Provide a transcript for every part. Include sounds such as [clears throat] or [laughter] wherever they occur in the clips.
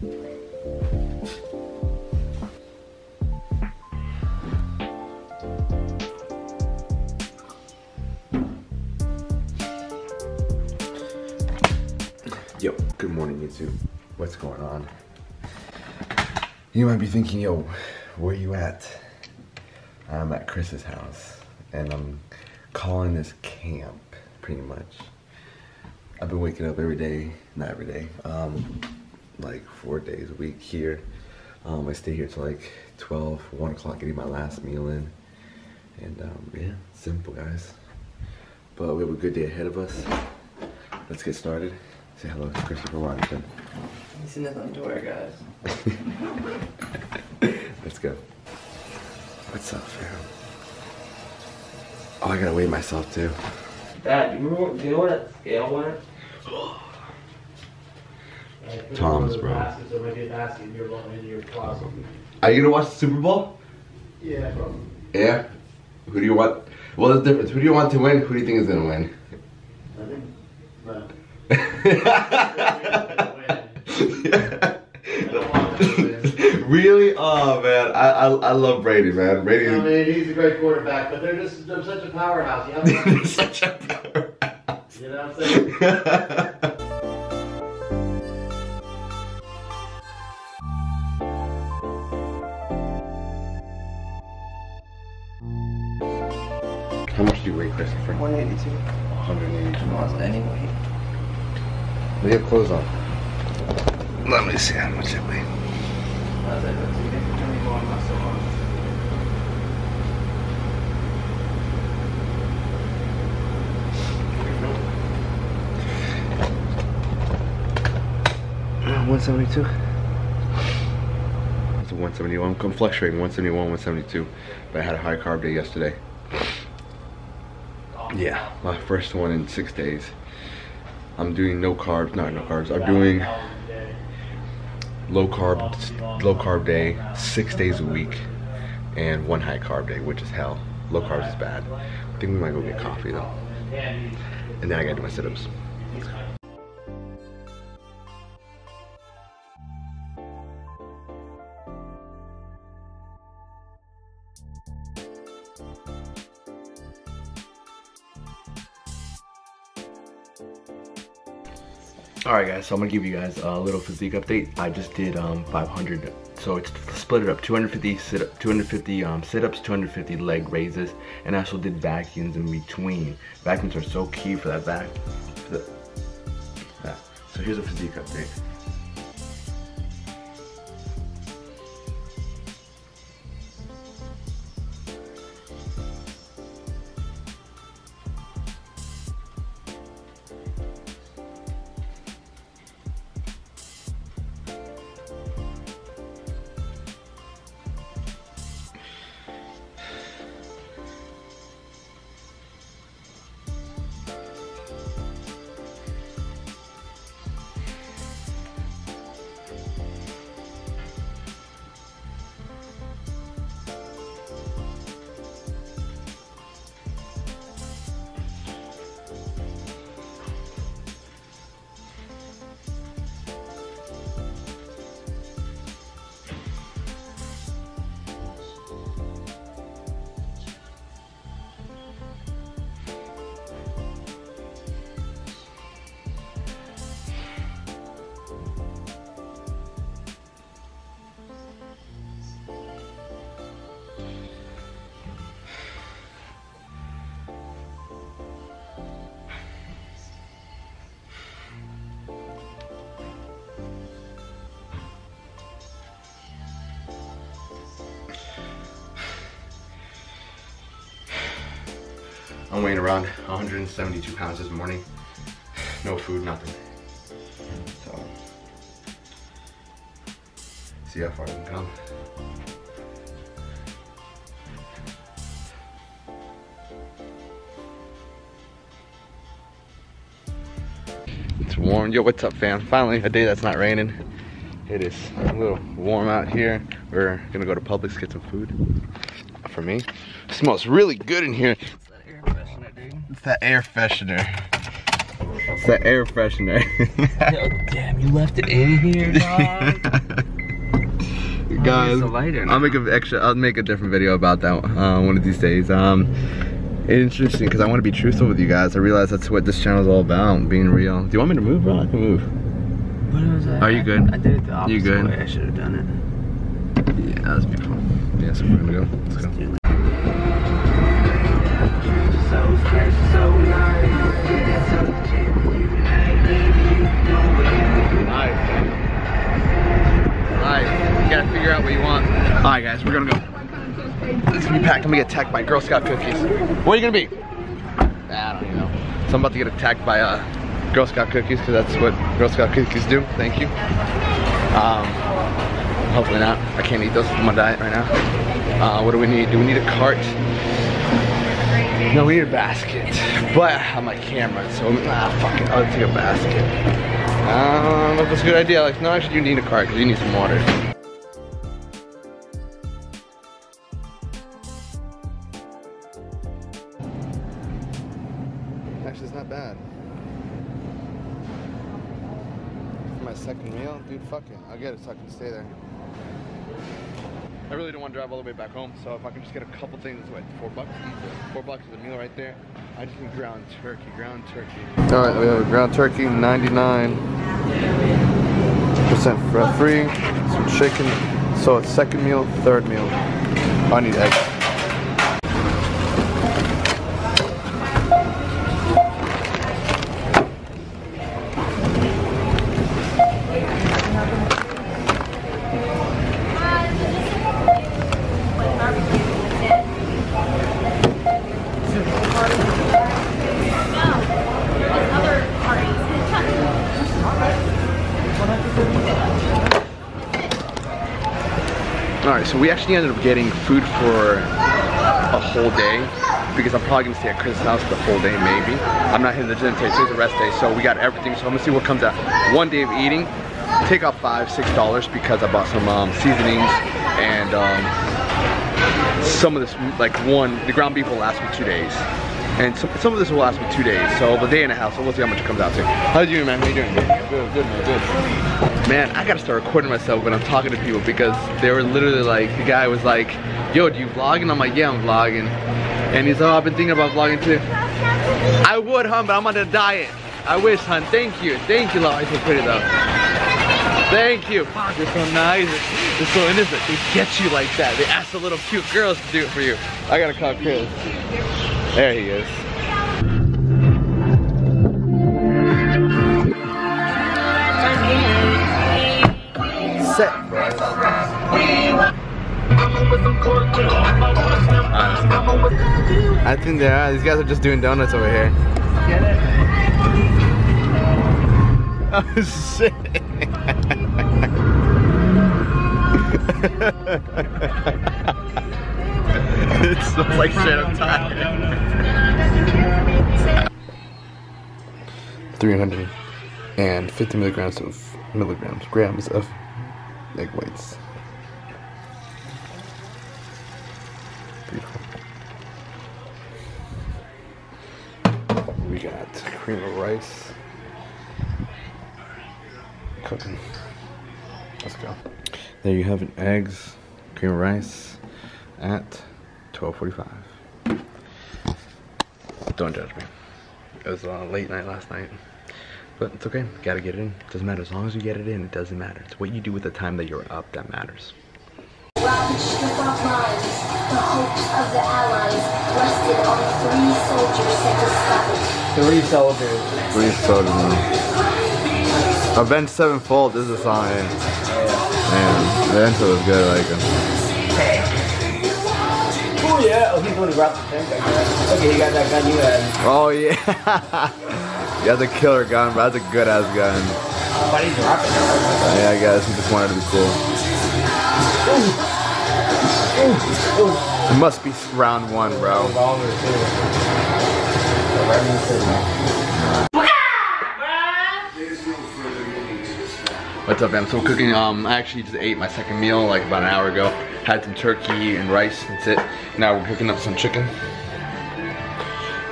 Yo, good morning YouTube. What's going on? You might be thinking, yo, where you at? I'm at Chris's house and I'm calling this camp pretty much. I've been waking up every day, not every day, um, like four days a week here. Um, I stay here till like 12, 1 o'clock getting my last meal in. And um, yeah, simple guys. But we have a good day ahead of us. Let's get started. Say hello to Christopher Washington. He's in his underwear, guys. [laughs] Let's go. What's up, fam? Oh, I gotta weigh myself too. Dad, you remember? Do you know what that scale went? [gasps] [gasps] [gasps] Tom's, bro. Baskets, there might be a basket in your, in your closet. Are you gonna watch the Super Bowl? Yeah, bro. Yeah. Who do you want? Well, the difference. Who do you want to win? Who do you think is gonna win? I think, no. [laughs] really? Oh man, I, I I love Brady, man. Brady. I mean, he's a great quarterback, but they're just they're such a powerhouse. You, have to, [laughs] such a powerhouse. you know what I'm saying? [laughs] How much do you weigh, Christopher? 182. 182. Almost any weight. We have clothes on. Let me see how much I weigh. It. That's it. Let me go on my soul. One seventy two. It's a one seventy one. I'm fluctuating one seventy one, one seventy two. But I had a high carb day yesterday. Yeah, my first one in six days. I'm doing no carbs, not no carbs. I'm doing low carb, low carb day, six days a week, and one high carb day, which is hell. Low carbs is bad. I think we might go get coffee though, and then I gotta do my sit-ups. Alright guys, so I'm gonna give you guys a little physique update. I just did um, 500, so it's split it up, 250 sit up, 250 um, sit-ups, 250 leg raises, and I also did vacuums in between. Vacuums are so key for that back. So here's a physique update. I'm weighing around 172 pounds this morning. No food, nothing. So, see how far I can come. It's warm. Yo, what's up, fam? Finally, a day that's not raining. It is a little warm out here. We're gonna go to Publix get some food for me. It smells really good in here. It's that air freshener. It's that air freshener. It's the air freshener. damn, you left it in here, [laughs] dog. Guys, it's a lighter now. I'll make a extra. I'll make a different video about that uh, one of these days. Um, interesting because I want to be truthful with you guys. I realize that's what this channel is all about, being real. Do you want me to move, bro? I can move. What was that? Are you good? I, I did it the opposite You good? way. I should have done it. Yeah, that's beautiful. Yeah, so we're gonna go. Let's go. Right, guys, we're gonna go. It's gonna be packed. I'm gonna get attacked by Girl Scout cookies. What are you gonna be? I don't even know. So I'm about to get attacked by uh, Girl Scout cookies because that's what Girl Scout cookies do. Thank you. Um, hopefully not. I can't eat those on my diet right now. Uh, what do we need? Do we need a cart? No, we need a basket. But I have my camera, so ah, fuck it. I'll take a basket. Know if it's a good idea. Like, no, actually, you need a cart because you need some water. Actually, it's not bad. For my second meal, dude, fuck it. I'll get it so I can stay there. I really don't want to drive all the way back home, so if I can just get a couple things, what, four bucks? Four bucks is a meal right there. I just need ground turkey, ground turkey. All right, we have ground turkey, 99 percent free, some chicken. So it's second meal, third meal. I need eggs. All right, so we actually ended up getting food for a whole day because I'm probably gonna stay at Chris's house the whole day, maybe. I'm not hitting the gym today, today's a rest day, so we got everything. So I'm gonna see what comes out. One day of eating, take off five, six dollars because I bought some um, seasonings and um, some of this, like one, the ground beef will last me two days. And some, some of this will last me two days, so a day and a half, so we'll see how much it comes out to. How you doing, man? How you doing? Good, good, good, man, good. Man, I gotta start recording myself when I'm talking to people because they were literally like, the guy was like, yo, do you vlog? And I'm like, yeah, I'm vlogging. And he's, oh, I've been thinking about vlogging too. I would, hun, but I'm on a diet. I wish, hun. Thank you. Thank you, love. You're so pretty, though. Thank you. Fuck, you're so nice. You're so innocent. They get you like that. They ask the little cute girls to do it for you. I gotta call Chris. There he is. Set, I think they are. These guys are just doing donuts over here. Get it? Oh shit. [laughs] it smells like straight up tire. 350 milligrams of milligrams, grams of egg whites. Beautiful. We got cream of rice. Cooking. Let's go. There you have it, eggs, cream of rice at 12:45. Don't judge me. It was a late night last night. But it's okay. Gotta get it in. Doesn't matter. As long as you get it in, it doesn't matter. It's what you do with the time that you're up that matters. Ravaged the front lines. The hopes of the Allies rested on three soldiers sent to Scotland. Three soldiers. Please so Avenged Sevenfold is a song. eh? Man, the intro was good. I like it. Oh yeah. He's the one who dropped the tank back there. Okay, you got that gun you had. Oh yeah. [laughs] yeah, the killer gun, bro. That's a good ass gun. Why did you drop it? Yeah, I guess he just wanted to be cool. It must be round one, bro. Revolver too. Right in the center. What's up, fam? So cooking. Um, I actually just ate my second meal like about an hour ago. Had some turkey and rice. That's it. Now we're cooking up some chicken.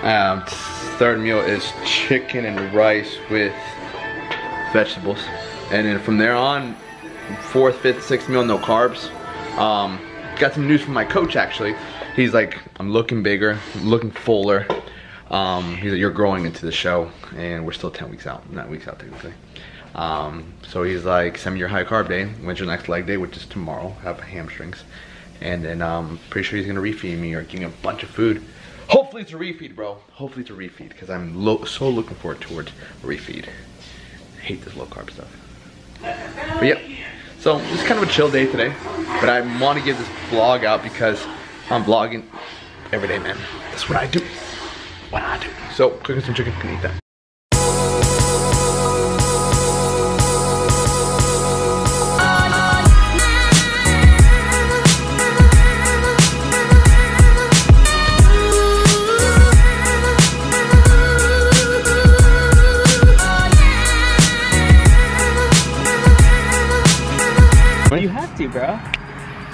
Um, third meal is chicken and rice with vegetables. And then from there on, fourth, fifth, sixth meal, no carbs. Um, got some news from my coach actually. He's like, I'm looking bigger, I'm looking fuller. Um, he's like, you're growing into the show, and we're still 10 weeks out, not weeks out technically. Um, so he's like, send me your high carb day. When's your next leg day, which is tomorrow. Have hamstrings, and then um, pretty sure he's gonna refeed me or give me a bunch of food. Hopefully it's a refeed, bro. Hopefully it's a refeed because I'm lo so looking forward towards a refeed. I hate this low carb stuff. But yep. So it's kind of a chill day today, but I want to get this vlog out because I'm vlogging every day, man. That's what I do. What I do. So cooking some chicken, can eat that.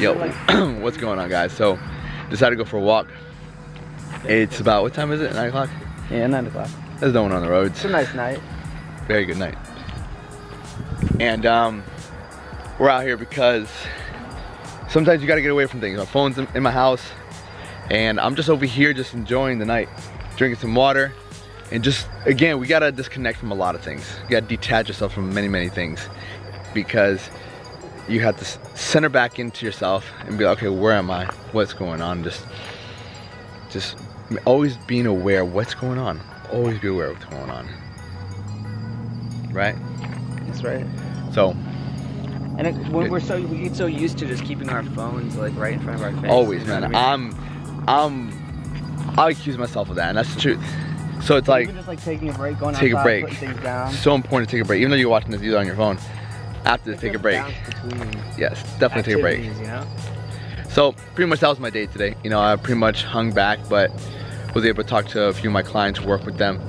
Yo, [clears throat] what's going on, guys? So decided to go for a walk. It's about what time is it? Nine o'clock. Yeah, nine o'clock. There's no one on the roads. It's a nice night. very good night. And um, we're out here because sometimes you gotta get away from things. My phone's in, in my house, and I'm just over here just enjoying the night, drinking some water, and just again, we gotta disconnect from a lot of things. You gotta detach yourself from many, many things because you have to center back into yourself and be like, okay, where am I? What's going on? Just, just always being aware of what's going on. Always be aware of what's going on. Right? That's right. So And it, when we're so we get so used to just keeping our phones like right in front of our face. always, man. I mean? I'm, I'm, I accuse myself of that, and that's the truth. So it's like even just like taking a break, going take a break. things down. so important to take a break, even though you're watching this either on your phone. After to take a break. Yes, definitely take a break. You know? So pretty much that was my day today. You know, I pretty much hung back, but was able to talk to a few of my clients, work with them.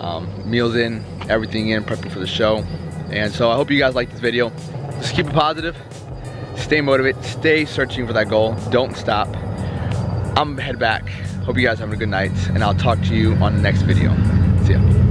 Um, meals in, everything in, prepping for the show. And so I hope you guys like this video. Just keep it positive, stay motivated, stay searching for that goal. Don't stop. I'm head back. Hope you guys having a good night, and I'll talk to you on the next video. See ya.